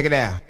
Check it out.